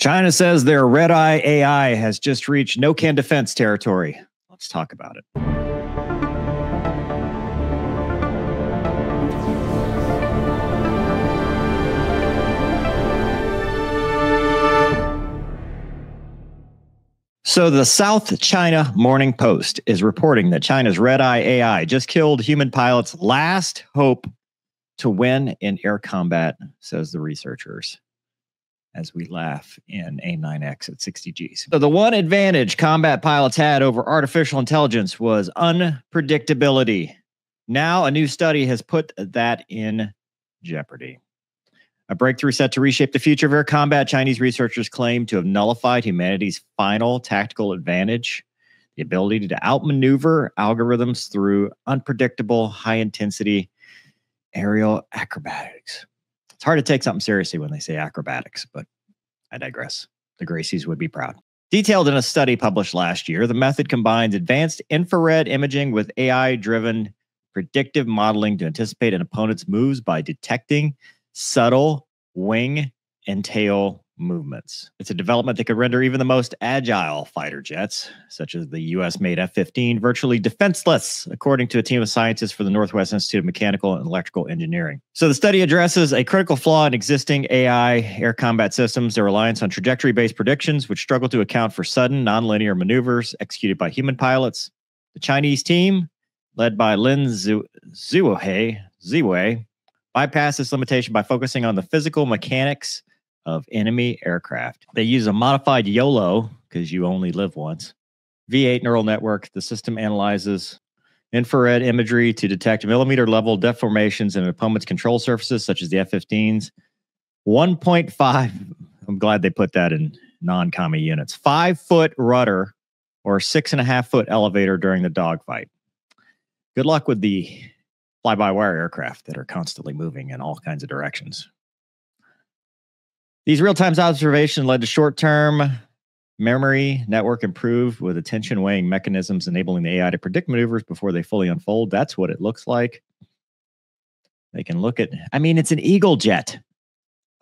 China says their red eye AI has just reached no can defense territory. Let's talk about it. So, the South China Morning Post is reporting that China's Red Eye AI just killed human pilots' last hope to win in air combat, says the researchers as we laugh in AIM 9X at 60 Gs. So, the one advantage combat pilots had over artificial intelligence was unpredictability. Now, a new study has put that in jeopardy. A breakthrough set to reshape the future of air combat, Chinese researchers claim to have nullified humanity's final tactical advantage the ability to outmaneuver algorithms through unpredictable, high intensity aerial acrobatics. It's hard to take something seriously when they say acrobatics, but I digress. The Gracies would be proud. Detailed in a study published last year, the method combines advanced infrared imaging with AI driven predictive modeling to anticipate an opponent's moves by detecting subtle wing and tail movements. It's a development that could render even the most agile fighter jets, such as the US made F 15, virtually defenseless, according to a team of scientists for the Northwest Institute of Mechanical and Electrical Engineering. So the study addresses a critical flaw in existing AI air combat systems their reliance on trajectory based predictions, which struggle to account for sudden, nonlinear maneuvers executed by human pilots. The Chinese team, led by Lin Zuohe, Ziwei, bypassed this limitation by focusing on the physical mechanics of enemy aircraft. They use a modified YOLO because you only live once. V8 neural network. The system analyzes infrared imagery to detect millimeter level deformations in opponent's control surfaces, such as the F 15s. 1.5, I'm glad they put that in non commie units. Five foot rudder or six and a half foot elevator during the dogfight. Good luck with the fly by wire aircraft that are constantly moving in all kinds of directions. These real time observations led to short term memory network improved with attention weighing mechanisms enabling the AI to predict maneuvers before they fully unfold. That's what it looks like. They can look at, I mean, it's an Eagle jet.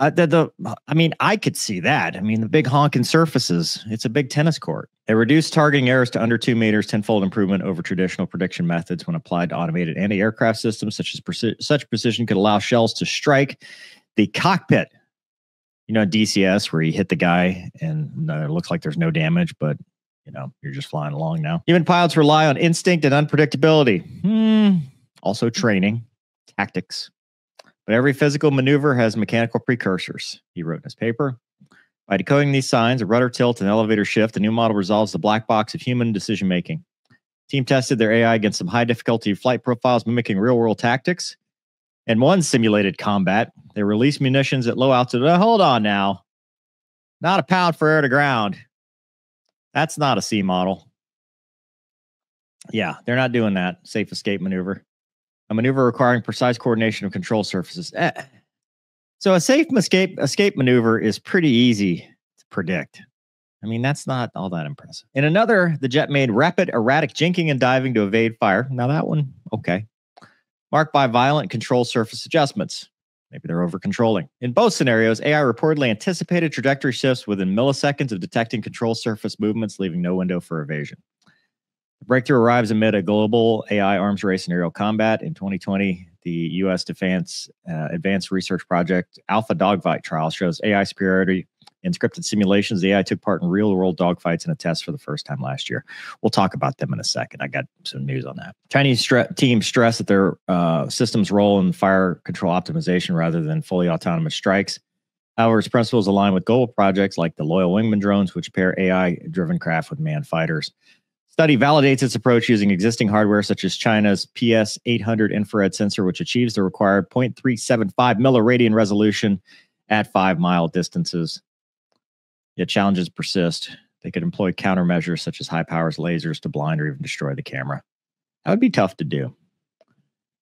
Uh, the, the, I mean, I could see that. I mean, the big honking surfaces, it's a big tennis court. They reduced targeting errors to under two meters, tenfold improvement over traditional prediction methods when applied to automated anti aircraft systems, such as preci- such precision could allow shells to strike the cockpit you know, DCS where you hit the guy and it looks like there's no damage, but you know, you're just flying along now. Even pilots rely on instinct and unpredictability. Hmm. Also training, tactics. But every physical maneuver has mechanical precursors, he wrote in his paper. By decoding these signs, a rudder tilt and elevator shift, the new model resolves the black box of human decision making. Team tested their AI against some high difficulty flight profiles mimicking real world tactics and one simulated combat, they release munitions at low altitude. hold on now. Not a pound for air to ground. That's not a C model. Yeah, they're not doing that. Safe escape maneuver. A maneuver requiring precise coordination of control surfaces. Eh. So a safe escape escape maneuver is pretty easy to predict. I mean, that's not all that impressive. In another, the jet made rapid erratic jinking and diving to evade fire. Now that one, okay marked by violent control surface adjustments. Maybe they're over controlling. In both scenarios, AI reportedly anticipated trajectory shifts within milliseconds of detecting control surface movements, leaving no window for evasion. The breakthrough arrives amid a global AI arms race in aerial combat. In 2020, the U.S. Defense uh, Advanced Research Project Alpha Dogfight trial shows AI superiority in scripted simulations, the AI took part in real world dogfights in a test for the first time last year. We'll talk about them in a second. I got some news on that. Chinese stre- team stress that their uh, system's role in fire control optimization rather than fully autonomous strikes. However, its principles align with global projects like the Loyal Wingman drones, which pair AI driven craft with manned fighters. Study validates its approach using existing hardware such as China's PS 800 infrared sensor, which achieves the required 0.375 milliradian resolution at five mile distances. Yet challenges persist. They could employ countermeasures such as high powers lasers to blind or even destroy the camera. That would be tough to do.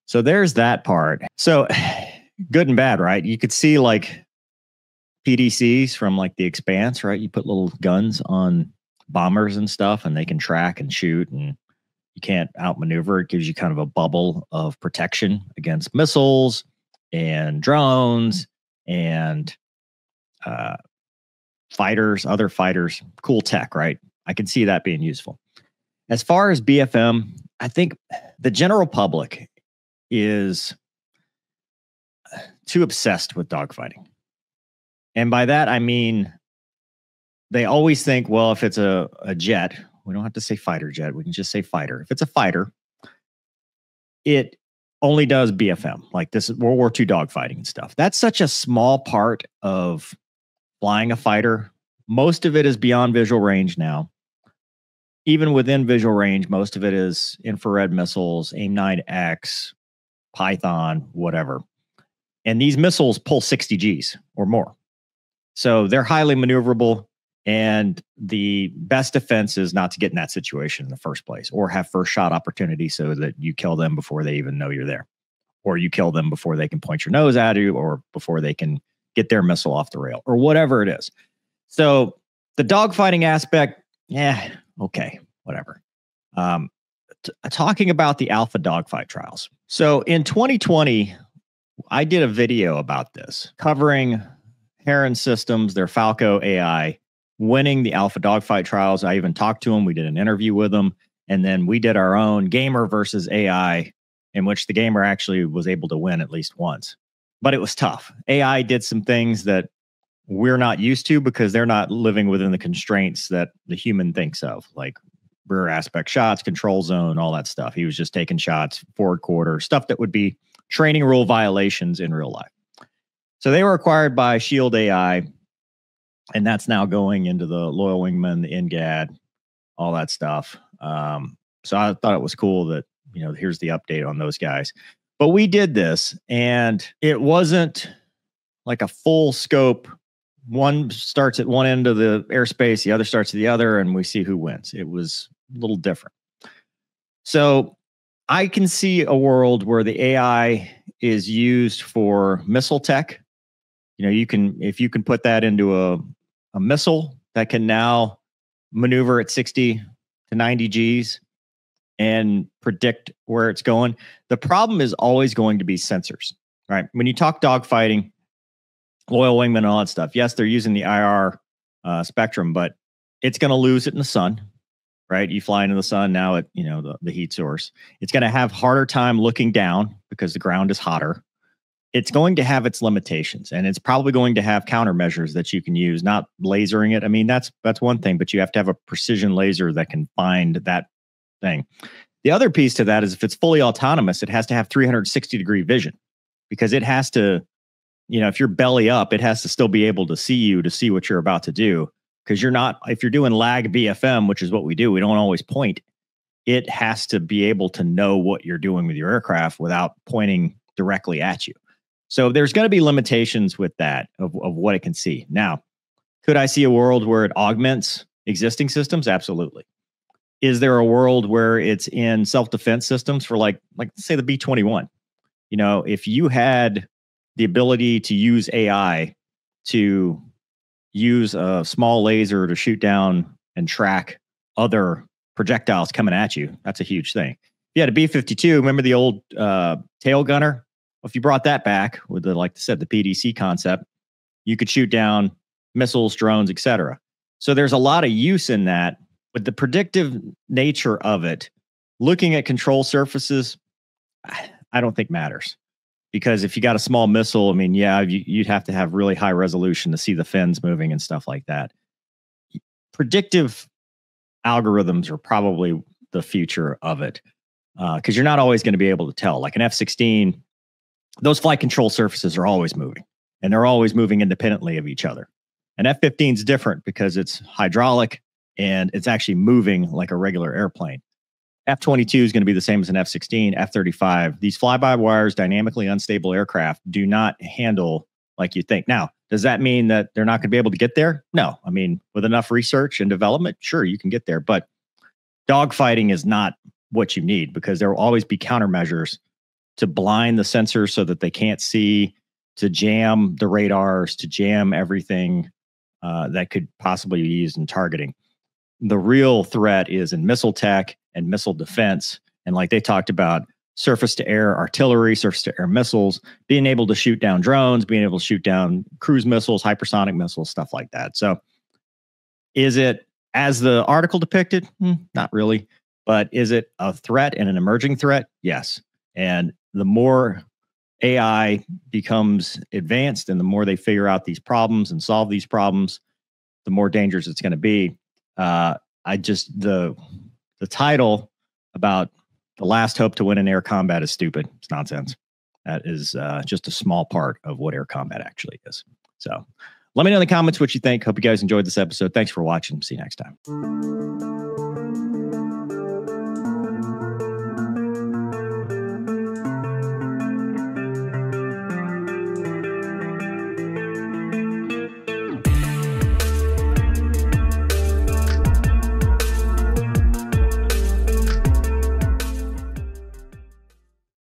So there's that part. So good and bad, right? You could see like PDCs from like the expanse, right? You put little guns on bombers and stuff and they can track and shoot and you can't outmaneuver. It gives you kind of a bubble of protection against missiles and drones and uh, fighters, other fighters, cool tech, right? I can see that being useful. As far as BFM, I think the general public is too obsessed with dogfighting. And by that, I mean, they always think, well, if it's a, a jet, we don't have to say fighter jet, we can just say fighter. If it's a fighter, it only does BFM, like this World War II dogfighting and stuff. That's such a small part of flying a fighter. Most of it is beyond visual range now. Even within visual range, most of it is infrared missiles, AIM 9X, Python, whatever. And these missiles pull 60 Gs or more. So they're highly maneuverable. And the best defense is not to get in that situation in the first place or have first shot opportunity so that you kill them before they even know you're there. Or you kill them before they can point your nose at you or before they can get their missile off the rail or whatever it is. So the dogfighting aspect, yeah, okay, whatever. Um, t- talking about the alpha dogfight trials. So in 2020, I did a video about this covering Heron Systems, their Falco AI, winning the alpha dogfight trials. I even talked to them. We did an interview with them. And then we did our own gamer versus AI, in which the gamer actually was able to win at least once. But it was tough. AI did some things that we're not used to because they're not living within the constraints that the human thinks of, like rear aspect shots, control zone, all that stuff. He was just taking shots, forward quarter, stuff that would be training rule violations in real life. So they were acquired by Shield AI, and that's now going into the Loyal Wingman, the NGAD, all that stuff. Um, so I thought it was cool that you know here's the update on those guys. But we did this, and it wasn't like a full scope. One starts at one end of the airspace, the other starts at the other, and we see who wins. It was a little different. So I can see a world where the AI is used for missile tech. You know, you can if you can put that into a a missile that can now maneuver at 60 to 90 Gs and predict where it's going. The problem is always going to be sensors, right? When you talk dogfighting, loyal wingman, and all that stuff, yes, they're using the IR uh, spectrum, but it's going to lose it in the sun right? You fly into the sun now at you know the, the heat source. It's going to have harder time looking down because the ground is hotter. It's going to have its limitations, and it's probably going to have countermeasures that you can use. Not lasering it. I mean, that's that's one thing, but you have to have a precision laser that can find that thing. The other piece to that is if it's fully autonomous, it has to have 360 degree vision because it has to, you know, if you're belly up, it has to still be able to see you to see what you're about to do because you're not if you're doing lag BFM, which is what we do, we don't always point. It has to be able to know what you're doing with your aircraft without pointing directly at you. So there's going to be limitations with that of, of what it can see. Now, could I see a world where it augments existing systems? Absolutely. Is there a world where it's in self-defense systems for like like say the B21? You know, if you had the ability to use AI to use a small laser to shoot down and track other projectiles coming at you. That's a huge thing. If you had a B 52, remember the old uh, tail gunner? If you brought that back with the, like I said, the PDC concept, you could shoot down missiles, drones, etc. So there's a lot of use in that, but the predictive nature of it, looking at control surfaces, I don't think matters because if you got a small missile, I mean, yeah, you, would have to have really high resolution to see the fins moving and stuff like that. Predictive algorithms are probably the future of it because uh, you're not always going to be able to tell. Like an F 16, those flight control surfaces are always moving and they're always moving independently of each other. An F 15 is different because it's hydraulic and it's actually moving like a regular airplane. F 22 is going to be the same as an F 16, F 35. These fly by wires, dynamically unstable aircraft do not handle like you think. Now, does that mean that they're not going to be able to get there? No. I mean, with enough research and development, sure, you can get there. But dogfighting is not what you need because there will always be countermeasures to blind the sensors so that they can't see, to jam the radars, to jam everything uh, that could possibly be used in targeting. The real threat is in missile tech and missile defense. And like they talked about, surface to air artillery, surface to air missiles, being able to shoot down drones, being able to shoot down cruise missiles, hypersonic missiles, stuff like that. So Is it as the article depicted? Hmm, not really. But is it a threat and an emerging threat? Yes. And the more AI becomes advanced and the more they figure out these problems and solve these problems, the more dangerous it's going to be. Uh, I just the the title about the last hope to win in air combat is stupid. It's nonsense. That is uh, just a small part of what air combat actually is. So let me know in the comments what you think. Hope you guys enjoyed this episode. Thanks for watching. See you next time.